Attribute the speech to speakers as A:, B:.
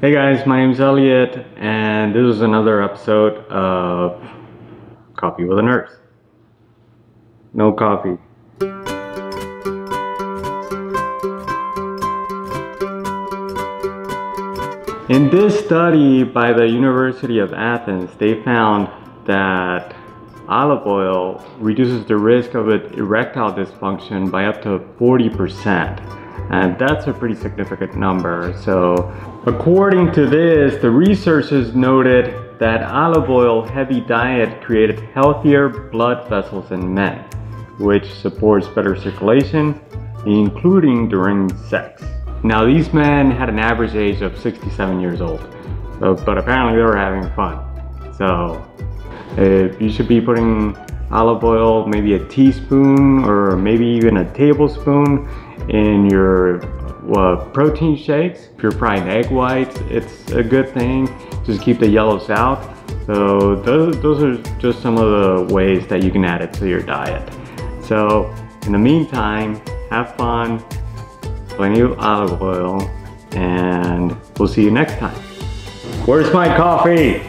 A: Hey guys, my name's Elliott, and this is another episode of Coffee with a Nurse. No coffee. In this study by the University of Athens, they found that olive oil reduces the risk of erectile dysfunction by up to 40%. And that's a pretty significant number. So according to this, the researchers noted that olive oil heavy diet created healthier blood vessels in men, which supports better circulation, including during sex. Now these men had an average age of 67 years old, but apparently they were having fun. So uh, you should be putting olive oil, maybe a teaspoon or maybe even a tablespoon in your uh, protein shakes. If you're frying egg whites, it's a good thing. Just keep the yellows out. So those, those are just some of the ways that you can add it to your diet. So in the meantime, have fun, plenty of olive oil, and we'll see you next time. Where's my coffee?